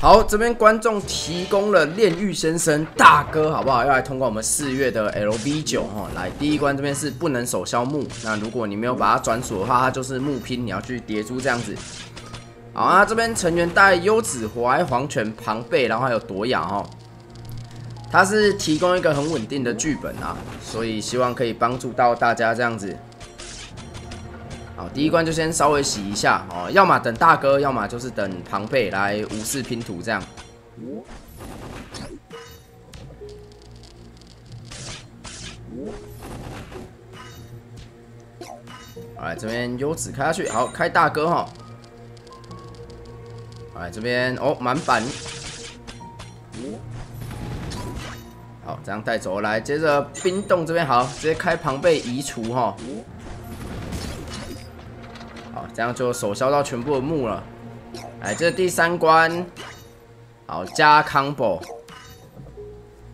好，这边观众提供了炼狱先生大哥，好不好？要来通过我们四月的 LV 九哈。来，第一关这边是不能手消木，那如果你没有把它转锁的话，它就是木拼，你要去叠珠这样子。好啊，这边成员带优子、火哀、黄泉、庞贝，然后还有朵雅哈。它是提供一个很稳定的剧本啊，所以希望可以帮助到大家这样子。好，第一关就先稍微洗一下哦，要么等大哥，要么就是等庞贝来无视拼图这样。来这边优子开下去，好开大哥哈。来这边哦满版，好这样带走来，接着冰冻这边好，直接开庞贝移除哈。好，这样就手消到全部的木了。来，这第三关，好加 combo，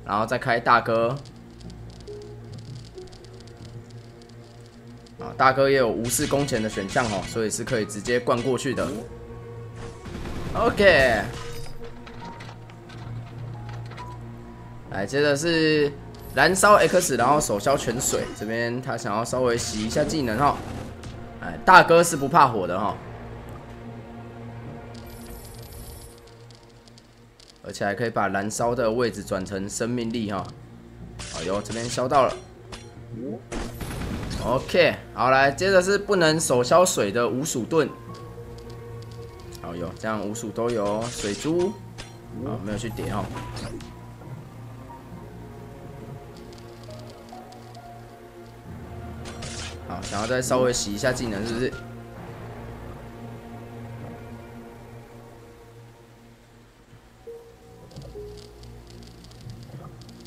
然后再开大哥。啊，大哥也有无视攻前的选项哦，所以是可以直接灌过去的。OK，来，接着是燃烧 X，然后手消泉水。这边他想要稍微洗一下技能哈。大哥是不怕火的哈，而且还可以把燃烧的位置转成生命力哈。哎呦，这边消到了。OK，好来，接着是不能手消水的无鼠盾。哦呦，这样无鼠都有水珠，啊，没有去点哦。想要再稍微洗一下技能，是不是？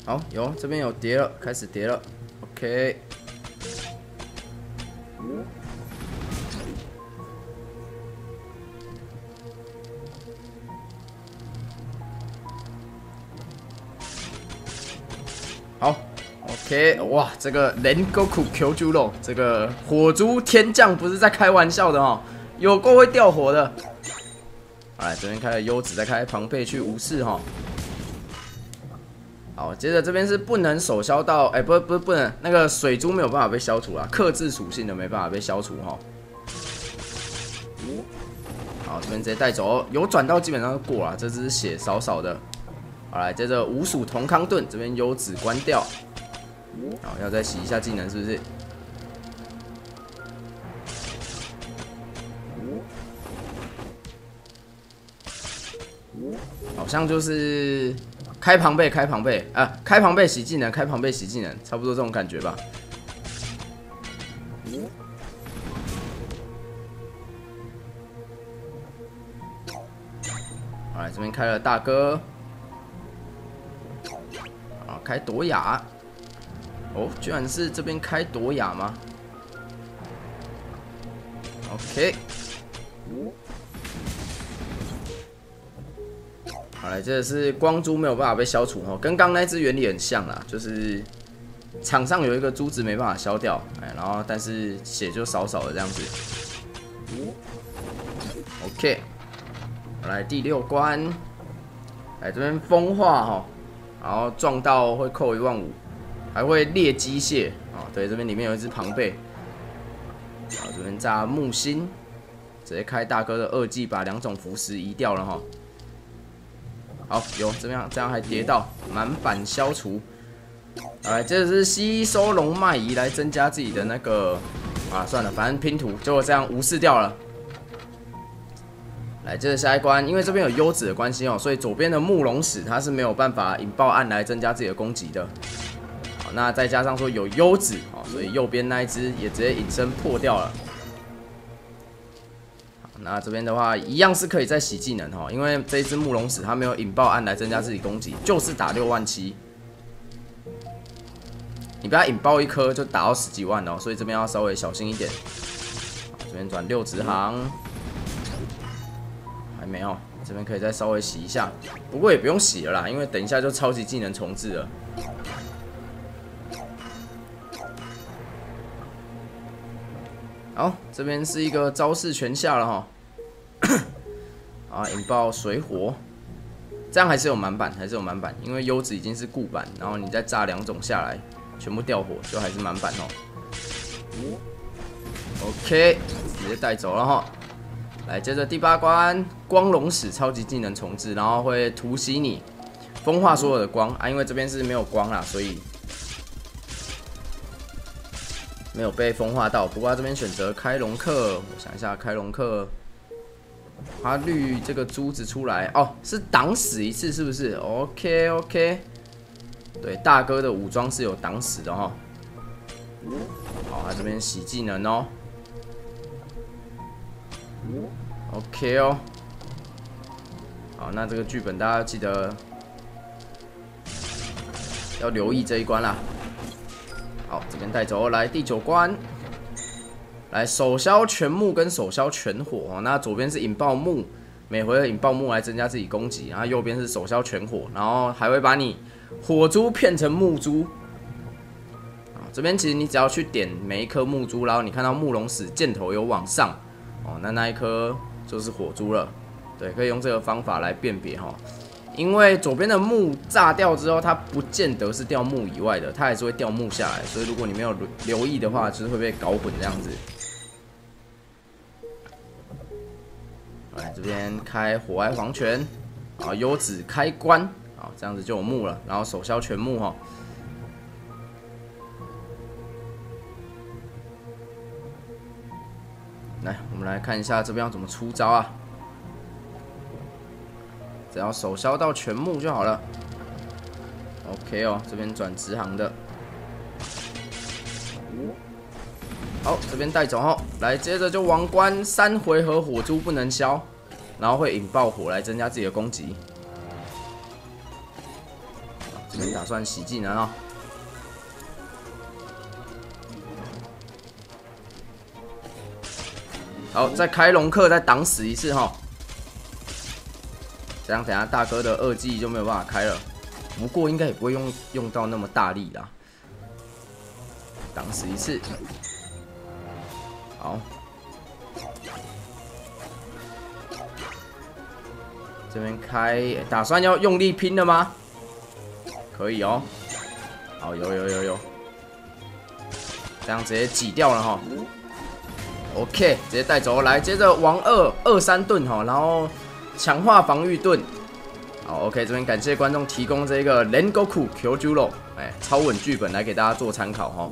好，有这边有叠了，开始叠了，OK。好，OK，哇，这个人够苦求猪肉，这个火猪天降不是在开玩笑的哦，有够会掉火的。来，这边开了优子，再开庞贝去无视哈。好，接着这边是不能手消到，哎，不不不能，那个水珠没有办法被消除啊，克制属性的没办法被消除哈。好，这边直接带走，有转到基本上就过了，这只是血少少的。好，来接着五鼠同康盾，这边优子关掉。好，要再洗一下技能，是不是？好像就是开庞贝，开庞贝啊，开庞贝洗技能，开庞贝洗技能，差不多这种感觉吧。来，这边开了大哥。开朵雅，哦，居然是这边开朵雅吗？OK，好来，这是光珠没有办法被消除哦，跟刚那只原理很像啦，就是场上有一个珠子没办法消掉，哎，然后但是血就少少的这样子。OK，来第六关，来这边风化哈。然后撞到会扣一万五，还会裂机械啊！对，这边里面有一只庞贝，好，这边炸木星，直接开大哥的二技，把两种浮石移掉了哈。好，有这样这样还叠到满版消除，来，这是吸收龙脉仪来增加自己的那个啊，算了，反正拼图就这样无视掉了。来，接着下一关，因为这边有优子的关系哦，所以左边的木龙使它是没有办法引爆案来增加自己的攻击的。那再加上说有优子哦，所以右边那一只也直接隐身破掉了。那这边的话一样是可以再洗技能哈，因为这一只木龙使它没有引爆案来增加自己攻击，就是打六万七。你不要引爆一颗就打到十几万哦，所以这边要稍微小心一点。这边转六直行。还没有，这边可以再稍微洗一下，不过也不用洗了啦，因为等一下就超级技能重置了。好，这边是一个招式全下了哈，啊，引爆水火，这样还是有满版，还是有满版，因为优子已经是固版，然后你再炸两种下来，全部掉火，就还是满版哦。OK，直接带走了哈。来，接着第八关，光龙使超级技能重置，然后会突袭你，风化所有的光啊，因为这边是没有光啦，所以没有被风化到。不过这边选择开龙克，我想一下，开龙克。他绿这个珠子出来哦，是挡死一次是不是？OK OK，对，大哥的武装是有挡死的哈。好，他这边洗技能哦。OK 哦。好，那这个剧本大家记得要留意这一关啦。好，这边带走来第九关。来手消全木跟手消全火哦，那左边是引爆木，每回合引爆木来增加自己攻击，然后右边是手消全火，然后还会把你火珠变成木珠。啊，这边其实你只要去点每一颗木珠，然后你看到木龙使箭头有往上，哦，那那一颗就是火珠了。对，可以用这个方法来辨别哈，因为左边的木炸掉之后，它不见得是掉木以外的，它还是会掉木下来，所以如果你没有留意的话，就是会被搞混这样子。来这边开火哀黄泉，啊，优子开关，啊，这样子就有木了，然后手消全木哈。来，我们来看一下这边要怎么出招啊？只要手消到全木就好了。OK 哦，这边转直行的。好，这边带走哦。来，接着就王冠三回合火珠不能消，然后会引爆火来增加自己的攻击。这边打算洗技能哦。好，再开龙克，再挡死一次哈。这样等下大哥的二技就没有办法开了。不过应该也不会用用到那么大力啦。挡死一次。好，这边开，打算要用力拼的吗？可以哦。好，有有有有，这样直接挤掉了哈。OK，直接带走来，接着王二二三盾哈，然后强化防御盾。好，OK，这边感谢观众提供这个 Lengoku Q Juro，哎，超稳剧本来给大家做参考哈。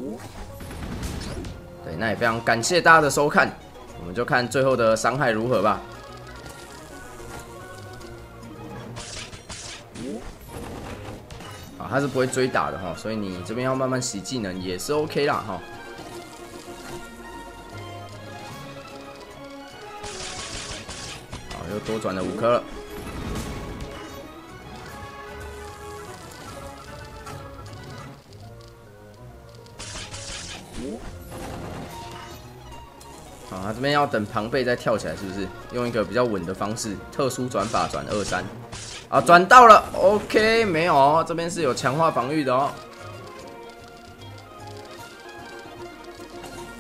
对那也非常感谢大家的收看，我们就看最后的伤害如何吧。啊，他是不会追打的哈，所以你这边要慢慢洗技能也是 OK 啦哈。又多转了五颗了。好啊，这边要等庞贝再跳起来，是不是？用一个比较稳的方式，特殊转法转二三，啊，转到了，OK，没有哦，这边是有强化防御的哦。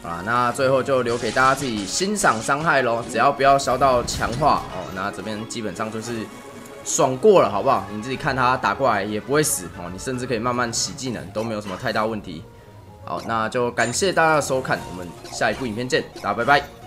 啊，那最后就留给大家自己欣赏伤害咯，只要不要烧到强化哦，那这边基本上就是爽过了，好不好？你自己看他打过来也不会死哦，你甚至可以慢慢洗技能，都没有什么太大问题。好，那就感谢大家的收看，我们下一部影片见，大家拜拜。